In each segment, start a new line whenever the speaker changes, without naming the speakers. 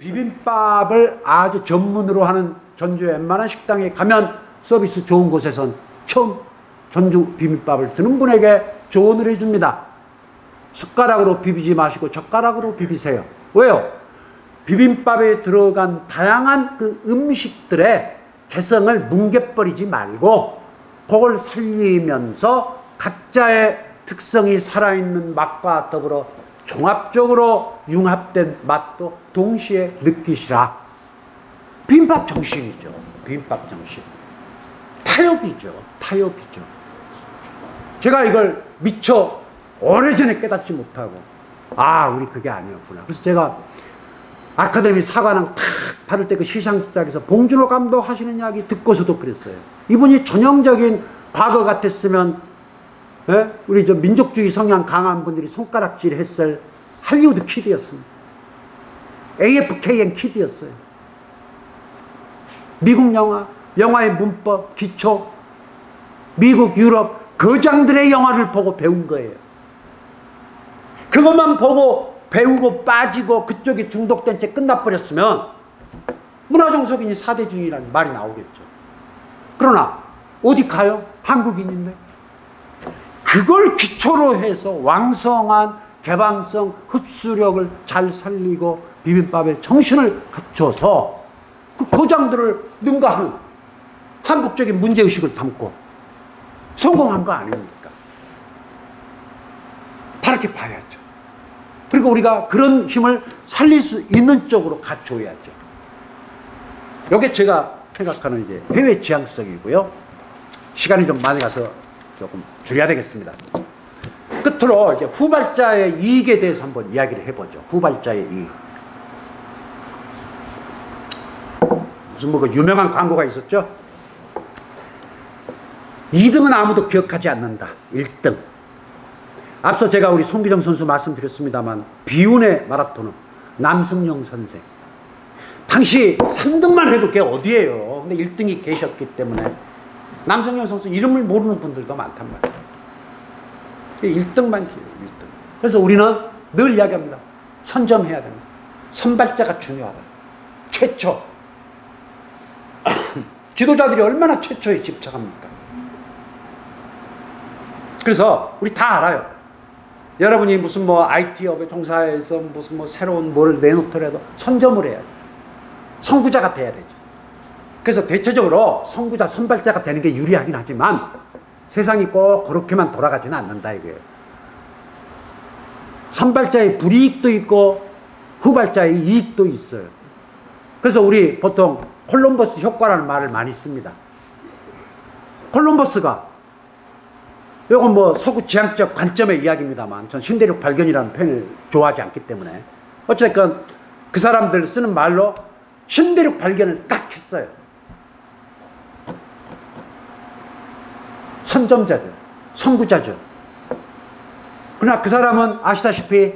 비빔밥을 아주 전문으로 하는 전주 웬만한 식당에 가면 서비스 좋은 곳에선 처음 전주 비빔밥을 드는 분에게 조언을 해줍니다. 숟가락으로 비비지 마시고 젓가락으로 비비세요. 왜요? 비빔밥에 들어간 다양한 그 음식들의 개성을 뭉개버리지 말고 그걸 살리면서 각자의 특성이 살아있는 맛과 더불어 종합적으로 융합된 맛도 동시에 느끼시라. 비빔밥 정신이죠. 비빔밥 정신. 타협이죠. 타협이죠. 제가 이걸 미처 오래전에 깨닫지 못하고 아 우리 그게 아니었구나. 그래서 제가 아카데미 사관왕 탁 받을 때 그 시상식장에서 봉준호 감독 하시는 이야기 듣고서도 그랬어요. 이분이 전형적인 과거 같았으면 예? 우리 저 민족주의 성향 강한 분들이 손가락질 했을 할리우드 kid였습니다. AFKN kid였어요. 미국 영화, 영화의 문법, 기초, 미국, 유럽, 거장들의 영화를 보고 배운 거예요. 그것만 보고 배우고 빠지고 그쪽에 중독된 채 끝나버렸으면 문화적 식민이 사대주의라는 말이 나오겠죠. 그러나 어디 가요? 한국인인데. 그걸 기초로 해서 왕성한 개방성, 흡수력을 잘 살리고 비빔밥의 정신을 갖춰서 그 고장들을 능가하는 한국적인 문제의식을 담고 성공한 거 아닙니까? 바르게 봐야죠. 그리고 우리가 그런 힘을 살릴 수 있는 쪽으로 갖춰야죠. 이게 제가 생각하는 이제 해외 지향성이고요. 시간이 좀 많이 가서 조금 줄여야 되겠습니다. 끝으로 이제 후발자의 이익에 대해서 한번 이야기를 해보죠. 후발자의 이익. 무슨 뭐 그 유명한 광고가 있었죠? 2등은 아무도 기억하지 않는다. 1등. 앞서 제가 우리 송기정 선수 말씀드렸습니다만 비운의 마라토너 남승용 선생. 당시 3등만 해도 걔 어디에요. 근데 1등이 계셨기 때문에 남성현 선수 이름을 모르는 분들도 많단 말이에요. 1등만 기회요 1등. 그래서 우리는 늘 이야기합니다. 선점해야 됩니다. 선발자가 중요하다. 최초. 지도자들이 얼마나 최초에 집착합니까? 그래서 우리 다 알아요. 여러분이 무슨 뭐 IT업에 종사해서 무슨 뭐 새로운 뭘 내놓더라도 선점을 해야 돼. 선구자가 돼야 되죠. 그래서 대체적으로 선구자, 선발자가 되는 게 유리하긴 하지만 세상이 꼭 그렇게만 돌아가지는 않는다 이거예요. 선발자의 불이익도 있고 후발자의 이익도 있어요. 그래서 우리 보통 콜럼버스 효과라는 말을 많이 씁니다. 콜럼버스가 이건 뭐 서구 지향적 관점의 이야기입니다만 전 신대륙 발견이라는 표현을 좋아하지 않기 때문에 어쨌든 그 사람들 쓰는 말로 신대륙 발견을 딱 했어요. 선점자죠. 선구자죠. 그러나 그 사람은 아시다시피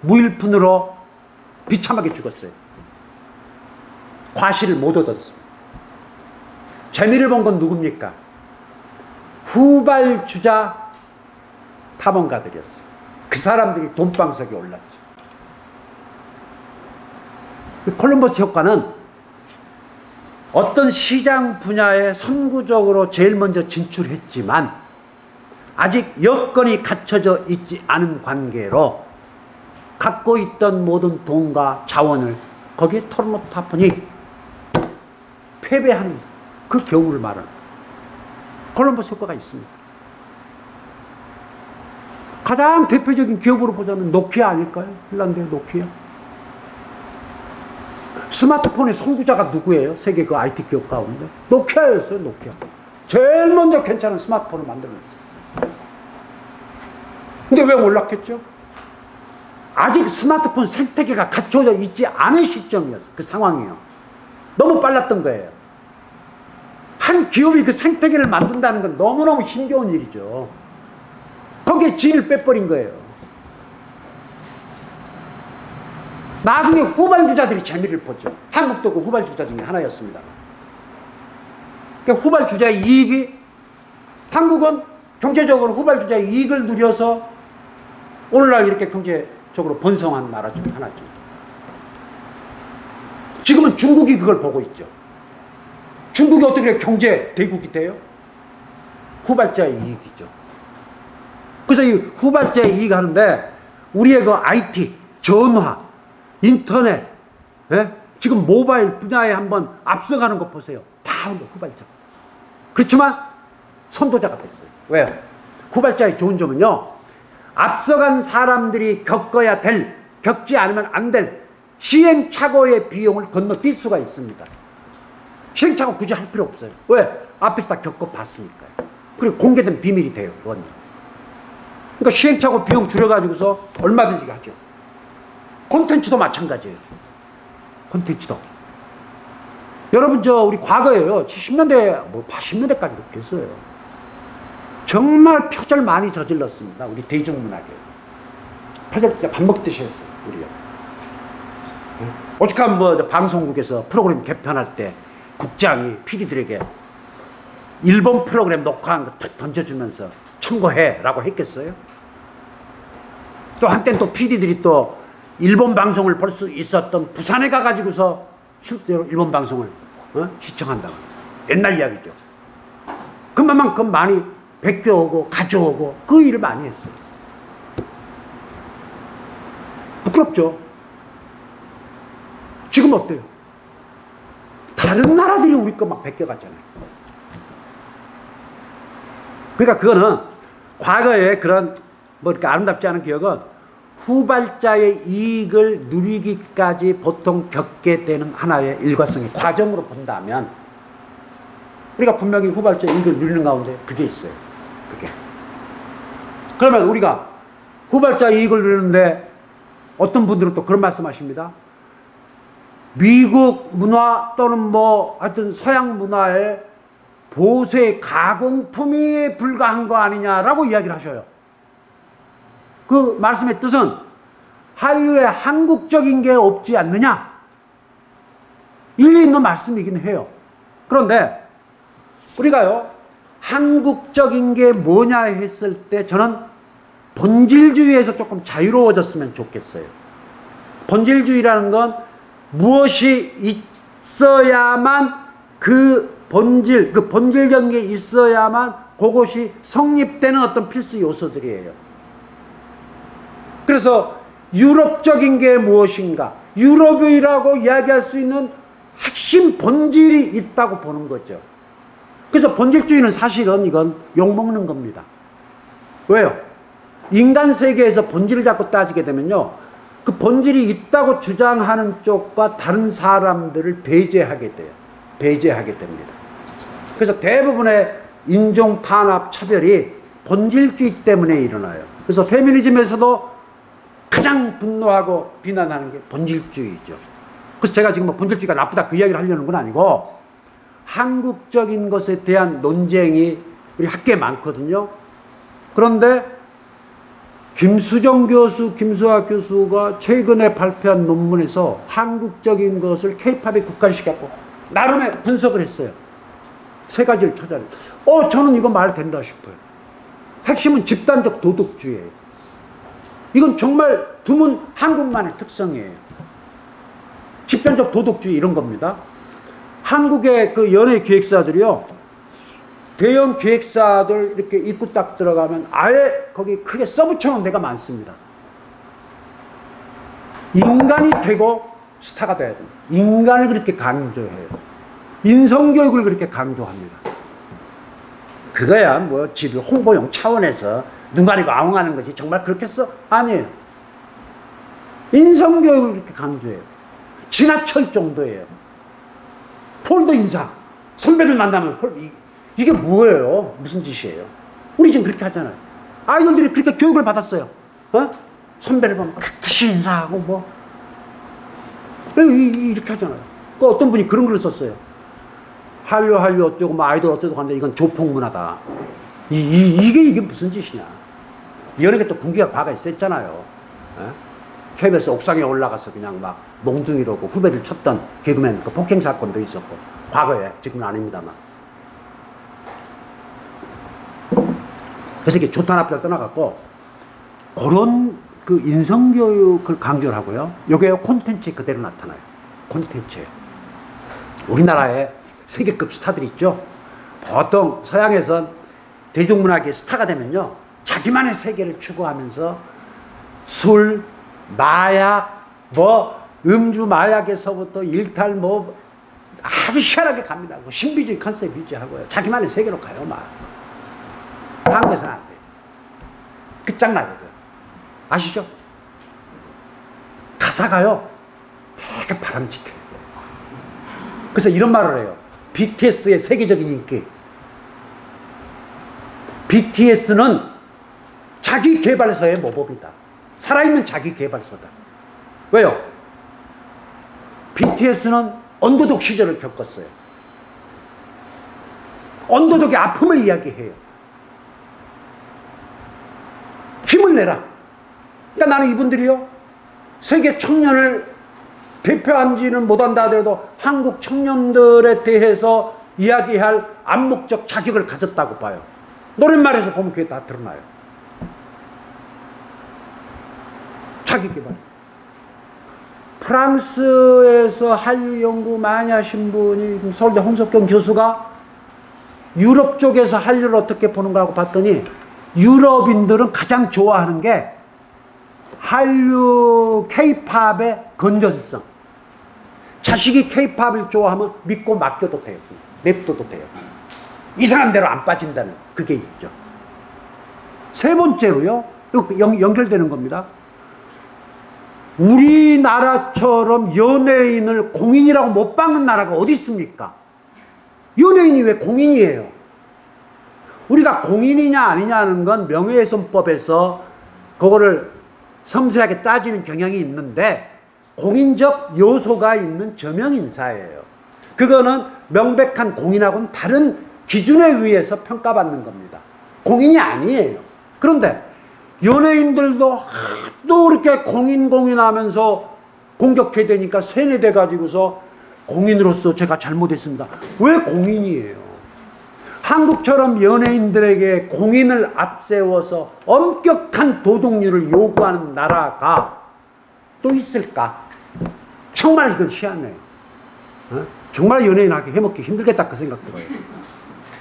무일푼으로 비참하게 죽었어요. 과실을 못 얻었습니다. 재미를 본 건 누굽니까? 후발주자 탐험가들이었어요. 그 사람들이 돈방석에 올랐죠. 그 콜럼버스 효과는 어떤 시장 분야에 선구적으로 제일 먼저 진출했지만 아직 여건이 갖춰져 있지 않은 관계로 갖고 있던 모든 돈과 자원을 거기에 털어놓다 보니 패배하는 그 경우를 말하는 콜럼버스 효과가 있습니다. 가장 대표적인 기업으로 보자면 노키아 아닐까요? 핀란드의 노키아. 스마트폰의 선구자가 누구예요? 세계 그 IT 기업 가운데. 노키아였어요, 노키아. 제일 먼저 괜찮은 스마트폰을 만들어냈어요. 근데 왜 몰락했죠? 아직 스마트폰 생태계가 갖춰져 있지 않은 시점이었어요. 그 상황이요. 너무 빨랐던 거예요. 한 기업이 그 생태계를 만든다는 건 너무너무 힘겨운 일이죠. 거기에 진을 빼버린 거예요. 나중에 후발주자들이 재미를 보죠. 한국도 그 후발주자 중에 하나였습니다. 그 후발주자의 이익이 한국은 경제적으로 후발주자의 이익을 누려서 오늘날 이렇게 경제적으로 번성한 나라 중에 하나죠. 지금은 중국이 그걸 보고 있죠. 중국이 어떻게 경제 대국이 돼요? 후발자의 이익이죠. 그래서 이 후발자의 이익 하는데 우리의 그 IT, 전화, 인터넷, 예? 지금 모바일 분야에 한번 앞서가는 것 보세요. 다 후발자. 그렇지만 선도자가 됐어요. 왜요? 후발자의 좋은 점은요. 앞서간 사람들이 겪어야 될, 겪지 않으면 안 될 시행착오의 비용을 건너뛸 수가 있습니다. 시행착오 굳이 할 필요 없어요. 왜? 앞에서 다 겪어봤으니까요. 그리고 공개된 비밀이 돼요. 그건 그러니까 시행착오 비용 줄여가지고서 얼마든지 하죠. 콘텐츠도 마찬가지예요. 콘텐츠도. 여러분 저 우리 과거에요. 70년대 뭐 80년대까지도 그랬어요. 정말 표절 많이 저질렀습니다. 우리 대중문학에. 표절 진짜 밥 먹듯이 했어요. 우리요. 오죽하면 뭐 방송국에서 프로그램 개편할 때 국장이 PD들에게 일본 프로그램 녹화한 거 툭 던져주면서 청구해라고 했겠어요? 또 한땐 또 PD들이 또 일본 방송을 볼 수 있었던 부산에 가가지고서 실제로 일본 방송을 어? 시청한다고. 옛날 이야기죠. 그만큼 많이 베껴오고 가져오고 그 일을 많이 했어요. 부끄럽죠? 지금 어때요? 다른 나라들이 우리 거 막 베껴갔잖아요. 그러니까 그거는 과거에 그런 뭐 이렇게 아름답지 않은 기억은 후발자의 이익을 누리기까지 보통 겪게 되는 하나의 일과성의 과정으로 본다면 우리가 분명히 후발자 이익을 누리는 가운데 그게 있어요. 그게. 그러면 우리가 후발자 이익을 누리는데 어떤 분들은 또 그런 말씀 하십니다. 미국 문화 또는 뭐 하여튼 서양 문화의 보세 가공품이 불과한 거 아니냐라고 이야기를 하셔요. 그 말씀의 뜻은 한류에 한국적인 게 없지 않느냐? 일리 있는 말씀이긴 해요. 그런데 우리가요, 한국적인 게 뭐냐 했을 때 저는 본질주의에서 조금 자유로워졌으면 좋겠어요. 본질주의라는 건 무엇이 있어야만 그 본질, 그 본질적인 게 있어야만 그것이 성립되는 어떤 필수 요소들이에요. 그래서 유럽적인 게 무엇인가? 유럽이라고 이야기할 수 있는 핵심 본질이 있다고 보는 거죠. 그래서 본질주의는 사실은 이건 욕먹는 겁니다. 왜요? 인간 세계에서 본질을 잡고 따지게 되면요. 그 본질이 있다고 주장하는 쪽과 다른 사람들을 배제하게 돼요. 배제하게 됩니다. 그래서 대부분의 인종 탄압 차별이 본질주의 때문에 일어나요. 그래서 페미니즘에서도 가장 분노하고 비난하는 게 본질주의죠. 그래서 제가 지금 뭐 본질주의가 나쁘다 그 이야기를 하려는 건 아니고 한국적인 것에 대한 논쟁이 우리 학계에 많거든요. 그런데 김수정 교수, 김수아 교수가 최근에 발표한 논문에서 한국적인 것을 케이팝에 국한시켰고 나름의 분석을 했어요. 세 가지를 찾아내. 어, 저는 이거 말 된다 싶어요. 핵심은 집단적 도덕주의예요. 이건 정말 드문 한국만의 특성이에요. 집단적 도덕주의 이런 겁니다. 한국의 그 연예 기획사들이요. 대형 기획사들 이렇게 입구 딱 들어가면 아예 거기 크게 써붙여놓은 데가 많습니다. 인간이 되고 스타가 돼야 됩니다. 인간을 그렇게 강조해요. 인성교육을 그렇게 강조합니다. 그거야 뭐 지들 홍보용 차원에서 눈 가리고 아웅하는 것이 정말 그렇겠어? 아니에요. 인성교육을 이렇게 강조해요. 지나칠 정도예요. 폴더 인상. 선배들 만나면 폴, 이, 이게 뭐예요? 무슨 짓이에요? 우리 지금 그렇게 하잖아요. 아이들이 그렇게 교육을 받았어요. 어? 선배를 보면 푸시 인사하고 뭐. 이렇게 하잖아요. 그 어떤 분이 그런 글을 썼어요. 한류, 한류 어쩌고, 뭐 아이돌 어쩌고 하는데 이건 조폭 문화다. 이, 이, 이게, 이게 무슨 짓이냐. 여러 개 또 군기가 과거에 있었잖아요. 어? KBS 옥상에 올라가서 그냥 막 몽둥이로고 후배들 쳤던 개그맨 그 폭행 사건도 있었고 과거에 지금은 아닙니다만 그래서 이게 좋다는 앞에 떠나갔고 그런 그 인성교육을 강조를 하고요. 요게 콘텐츠에 그대로 나타나요. 콘텐츠에. 우리나라에 세계급 스타들이 있죠. 보통 서양에선 대중문화계 스타가 되면요. 자기만의 세계를 추구하면서 술, 마약, 뭐 음주 마약에서부터 일탈 뭐 아주 희한하게 갑니다. 뭐 신비주의 컨셉 유지하고요. 자기만의 세계로 가요, 막. 한국에서는 안 돼요. 끝장나거든. 아시죠? 가사가요. 되게 바람직해요. 그래서 이런 말을 해요. BTS의 세계적인 인기. BTS는 자기 개발서의 모범이다. 살아있는 자기 개발서다. 왜요? BTS는 언더독 시절을 겪었어요. 언더독의 아픔을 이야기해요. 힘을 내라. 그러니까 나는 이분들이요. 세계 청년을 대표한지는 못한다 하더라도 한국 청년들에 대해서 이야기할 암묵적 자격을 가졌다고 봐요. 노랫말에서 보면 그게 다 드러나요. 자기 개발. 프랑스에서 한류 연구 많이 하신 분이 서울대 홍석경 교수가 유럽 쪽에서 한류를 어떻게 보는가 하고 봤더니 유럽인들은 가장 좋아하는 게 한류 케이팝의 건전성. 자식이 케이팝을 좋아하면 믿고 맡겨도 돼요. 냅둬도 돼요. 이상한 대로 안 빠진다는 그게 있죠. 세 번째로요. 연, 연결되는 겁니다. 우리나라처럼 연예인을 공인이라고 못 박는 나라가 어디 있습니까? 연예인이 왜 공인이에요? 우리가 공인이냐 아니냐는 건 명예훼손법에서 그거를 섬세하게 따지는 경향이 있는데 공인적 요소가 있는 저명인사예요. 그거는 명백한 공인하고는 다른 기준에 의해서 평가받는 겁니다. 공인이 아니에요. 그런데 연예인들도 또 이렇게 공인 공인하면서 공격해 되니까 세뇌돼 가지고서 공인으로서 제가 잘못했습니다. 왜 공인이에요? 한국처럼 연예인들에게 공인을 앞세워서 엄격한 도덕률을 요구하는 나라가 또 있을까? 정말 이건 희한해요. 어? 정말 연예인 하기 해먹기 힘들겠다 그 생각 들어요.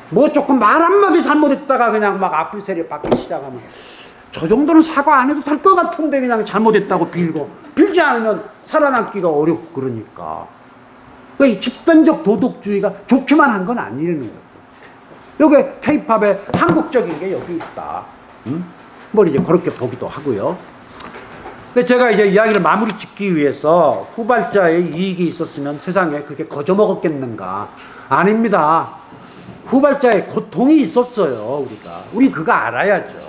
뭐 조금 말 한마디 잘못했다가 그냥 막 악플 세례 받기 시작하면 저 정도는 사과 안 해도 될 것 같은데 그냥 잘못했다고 빌고 빌지 않으면 살아남기가 어렵고 그러니까 그 집단적 도덕주의가 좋기만 한 건 아니라는 거죠. 여기 케이팝의 한국적인 게 여기 있다. 음? 뭐 이제 그렇게 보기도 하고요. 근데 제가 이제 이야기를 마무리 짓기 위해서 후발자의 이익이 있었으면 세상에 그렇게 거저먹었겠는가. 아닙니다. 후발자의 고통이 있었어요, 우리가. 우리 그거 알아야죠.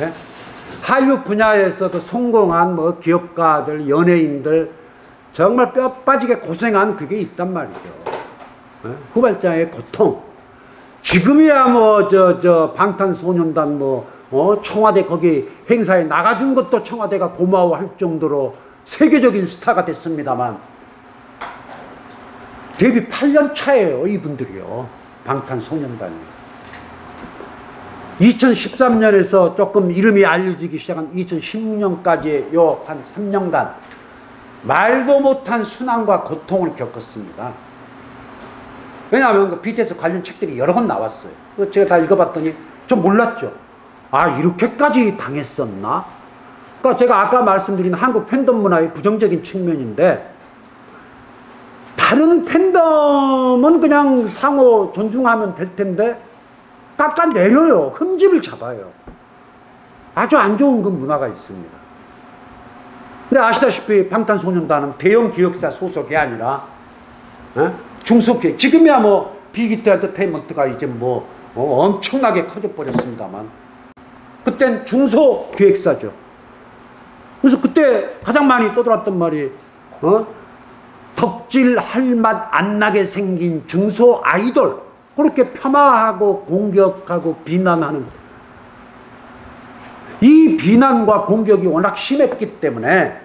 예? 한류 분야에서 그 성공한 뭐 기업가들, 연예인들, 정말 뼈 빠지게 고생한 그게 있단 말이죠. 예? 후발자의 고통. 지금이야 뭐, 저, 저, 방탄소년단 뭐, 어, 청와대 거기 행사에 나가준 것도 청와대가 고마워할 정도로 세계적인 스타가 됐습니다만, 데뷔 8년 차예요, 이분들이요. 방탄소년단이. 2013년에서 조금 이름이 알려지기 시작한 2016년까지 요한 3년간 말도 못한 순환과 고통을 겪었습니다. 왜냐하면 그 BTS 관련 책들이 여러 권 나왔어요. 제가 다 읽어봤더니 좀 몰랐죠. 아, 이렇게까지 당했었나? 그러니까 제가 아까 말씀드린 한국 팬덤 문화의 부정적인 측면인데 다른 팬덤은 그냥 상호 존중하면 될 텐데 깎아내려요. 흠집을 잡아요. 아주 안 좋은 그 문화가 있습니다. 근데 아시다시피 방탄소년단은 대형 기획사 소속이 아니라 어? 중소기업 지금이야 뭐 빅히트 엔터테인먼트가 이제 뭐 어, 엄청나게 커져버렸습니다만 그땐 중소기획사죠. 그래서 그때 가장 많이 떠들었던 말이 어? 덕질 할 맛 안 나게 생긴 중소 아이돌 그렇게 폄하하고 공격하고 비난하는 이 비난과 공격이 워낙 심했기 때문에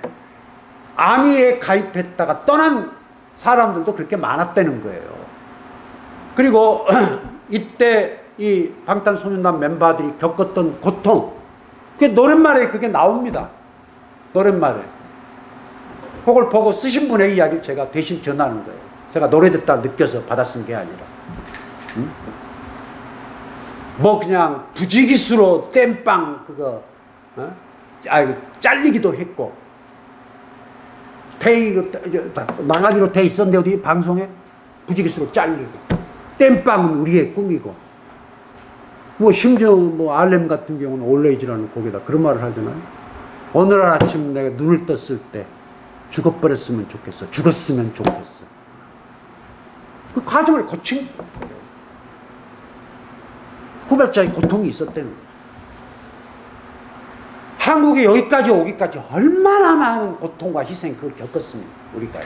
아미에 가입했다가 떠난 사람들도 그렇게 많았다는 거예요. 그리고 이때 이 방탄소년단 멤버들이 겪었던 고통, 그게 노랫말에 그게 나옵니다. 노랫말에. 그걸 보고 쓰신 분의 이야기를 제가 대신 전하는 거예요. 제가 노래 듣다 느껴서 받아쓴 게 아니라. 응? 뭐 그냥 부지기수로 땜빵 그거 어? 아 잘리기도 했고 페이로 나가기로 돼 있었는데 어디 방송에 부지기수로 잘리고 땜빵은 우리의 꿈이고 뭐 심지어 뭐 알렘 같은 경우는 올레이즈라는 곡에다 그런 말을 하잖아요. 오늘 아침 내가 눈을 떴을 때 죽어버렸으면 좋겠어. 죽었으면 좋겠어. 그 과정을 거친 후발자의 고통이 있었다는 거예요. 한국에 여기까지 오기까지 얼마나 많은 고통과 희생 그걸 겪었습니까? 우리가.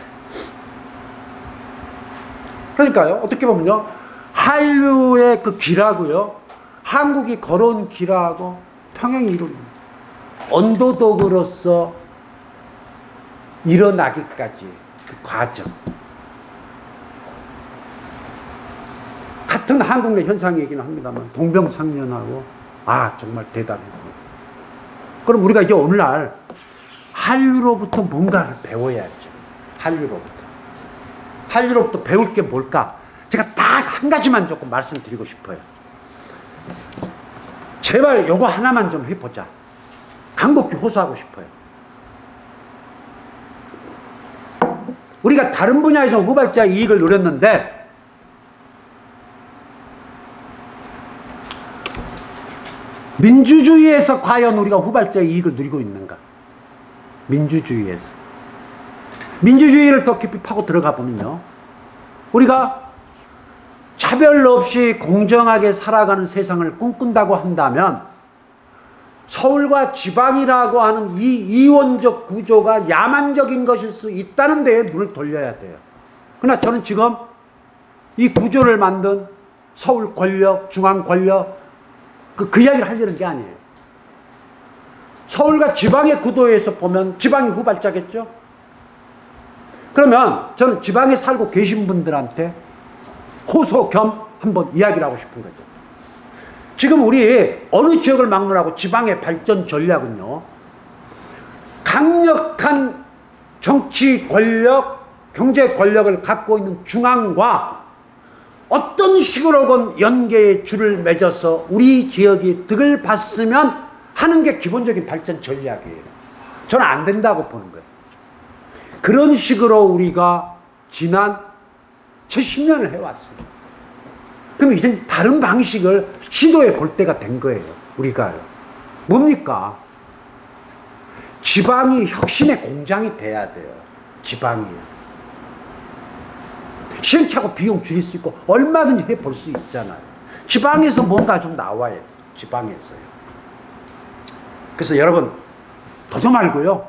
그러니까요. 어떻게 보면요. 한류의 그 길하고요. 한국이 걸어온 길하고 평행이 이루어집니다. 언더독으로서 일어나기까지 그 과정. 같은 한국 내 현상이긴 합니다만 동병상련하고 아 정말 대단했고 그럼 우리가 이제 오늘날 한류로부터 뭔가를 배워야죠. 한류로부터. 한류로부터 배울 게 뭘까? 제가 딱 한 가지만 조금 말씀드리고 싶어요. 제발 요거 하나만 좀 해보자. 강복기 호소하고 싶어요. 우리가 다른 분야에서 후발자 이익을 누렸는데 민주주의에서 과연 우리가 후발자 이익을 누리고 있는가? 민주주의에서. 민주주의를 더 깊이 파고 들어가 보면요. 우리가 차별 없이 공정하게 살아가는 세상을 꿈꾼다고 한다면 서울과 지방이라고 하는 이 이원적 구조가 야만적인 것일 수 있다는 데에 눈을 돌려야 돼요. 그러나 저는 지금 이 구조를 만든 서울 권력, 중앙 권력, 그, 그 이야기를 하려는 게 아니에요. 서울과 지방의 구도에서 보면 지방이 후발자겠죠? 그러면 저는 지방에 살고 계신 분들한테 호소 겸 한번 이야기를 하고 싶은 거죠. 지금 우리 어느 지역을 막론하고 지방의 발전 전략은요. 강력한 정치 권력, 경제 권력을 갖고 있는 중앙과 어떤 식으로건 연계의 줄을 맺어서 우리 지역이 득을 봤으면 하는 게 기본적인 발전 전략이에요. 저는 안 된다고 보는 거예요. 그런 식으로 우리가 지난 70년을 해왔어요. 그럼 이제 다른 방식을 시도해 볼 때가 된 거예요. 우리가요. 뭡니까? 지방이 혁신의 공장이 돼야 돼요. 지방이요. 시행착오 비용 줄일 수 있고 얼마든지 해볼 수 있잖아요. 지방에서 뭔가 좀 나와야 돼 지방에서요. 그래서 여러분 도저 말고요.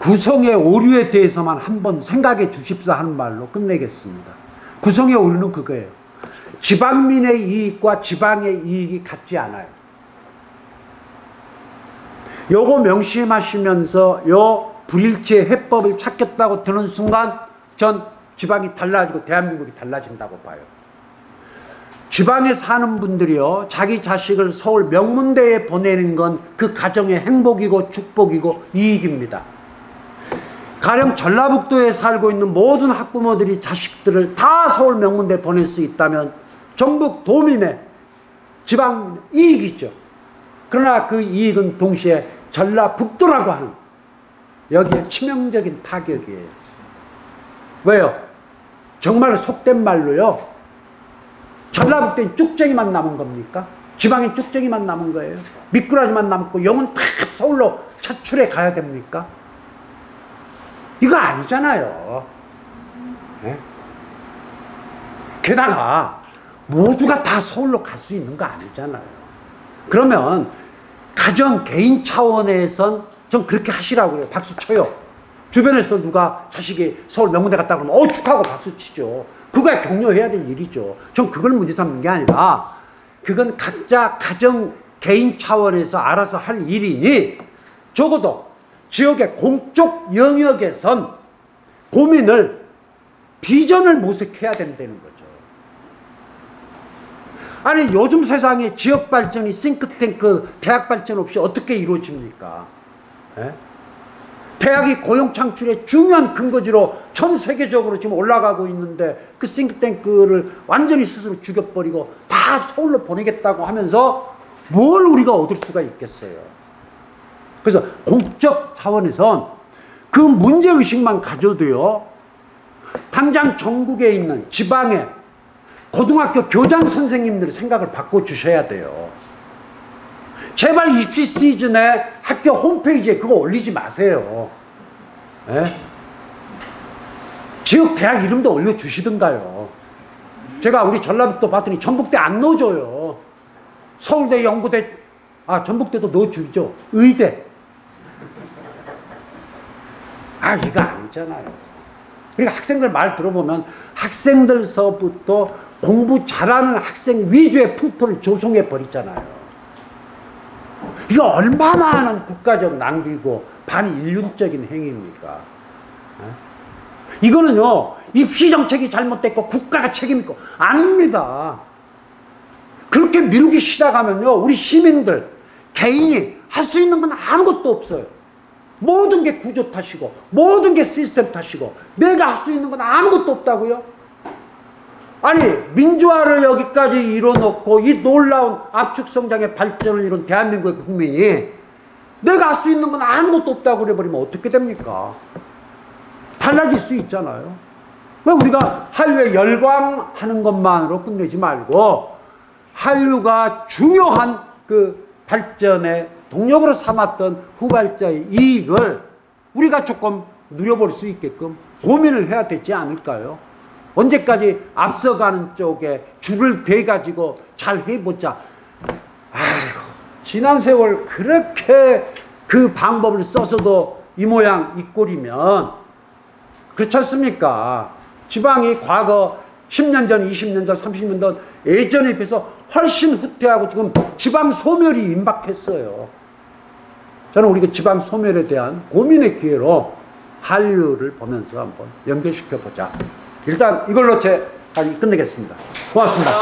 구성의 오류에 대해서만 한번 생각해 주십사 하는 말로 끝내겠습니다. 구성의 오류는 그거예요. 지방민의 이익과 지방의 이익이 같지 않아요. 요거 명심하시면서 요 불일치의 해법을 찾겠다고 드는 순간 전 지방이 달라지고 대한민국이 달라진다고 봐요. 지방에 사는 분들이요, 자기 자식을 서울 명문대에 보내는 건 그 가정의 행복이고 축복이고 이익입니다. 가령 전라북도에 살고 있는 모든 학부모들이 자식들을 다 서울 명문대 보낼 수 있다면 전북 도민의 지방 이익이죠. 그러나 그 이익은 동시에 전라북도라고 하는 여기에 치명적인 타격이에요. 왜요? 정말 속된 말로요. 전라북도엔 쭉쟁이만 남은 겁니까? 지방엔 쭉쟁이만 남은 거예요. 미꾸라지만 남고 영은 다 서울로 차출해 가야 됩니까? 이거 아니잖아요. 네? 게다가 모두가 다 서울로 갈 수 있는 거 아니잖아요. 그러면 가정 개인 차원에선 좀 그렇게 하시라고 그래요. 박수 쳐요. 주변에서 누가 자식이 서울 명문대 갔다 그러면 어 축하하고 박수 치죠. 그거야 격려해야 될 일이죠. 전 그걸 문제 삼는 게 아니라 그건 각자 가정 개인 차원에서 알아서 할 일이니 적어도 지역의 공적 영역에선 고민을 비전을 모색해야 된다는 거죠. 아니 요즘 세상에 지역 발전이 싱크탱크 대학 발전 없이 어떻게 이루어집니까? 에? 대학이 고용 창출의 중요한 근거지로 전 세계적으로 지금 올라가고 있는데 그 싱크탱크를 완전히 스스로 죽여버리고 다 서울로 보내겠다고 하면서 뭘 우리가 얻을 수가 있겠어요. 그래서 공적 차원에선 그 문제의식만 가져도요, 당장 전국에 있는 지방에 고등학교 교장 선생님들 생각을 바꿔주셔야 돼요. 제발 입시 시즌에 학교 홈페이지에 그거 올리지 마세요. 예? 지역 대학 이름도 올려주시든가요. 제가 우리 전라북도 봤더니 전북대 안 넣어줘요. 서울대, 연구대, 아, 전북대도 넣어주죠. 의대. 아, 이거 아니잖아요. 그러니까 학생들 말 들어보면 학생들서부터 공부 잘하는 학생 위주의 풍토를 조성해 버리잖아요. 이거 얼마나 국가적 낭비고 반인륜적인 행위입니까? 예? 이거는요, 입시 정책이 잘못됐고 국가가 책임있고 아닙니다. 그렇게 미루기 시작하면요, 우리 시민들, 개인이 할 수 있는 건 아무것도 없어요. 모든 게 구조 탓이고, 모든 게 시스템 탓이고, 내가 할 수 있는 건 아무것도 없다고요? 아니, 민주화를 여기까지 이뤄놓고, 이 놀라운 압축 성장의 발전을 이룬 대한민국의 국민이, 내가 할 수 있는 건 아무것도 없다고 그래버리면 어떻게 됩니까? 달라질 수 있잖아요. 왜 우리가 한류에 열광하는 것만으로 끝내지 말고, 한류가 중요한 그 발전의 동력으로 삼았던 후발자의 이익을 우리가 조금 누려볼 수 있게끔 고민을 해야 되지 않을까요? 언제까지 앞서가는 쪽에 줄을 대가지고 잘 해보자. 아이고, 지난 세월 그렇게 그 방법을 써서도 이 모양 이 꼴이면 그렇지 않습니까? 지방이 과거 10년 전, 20년 전, 30년 전 예전에 비해서 훨씬 후퇴하고 지금 지방 소멸이 임박했어요. 저는 우리 그 지방 소멸에 대한 고민의 기회로 한류를 보면서 한번 연결시켜 보자. 일단 이걸로 제 강의 끝내겠습니다. 고맙습니다.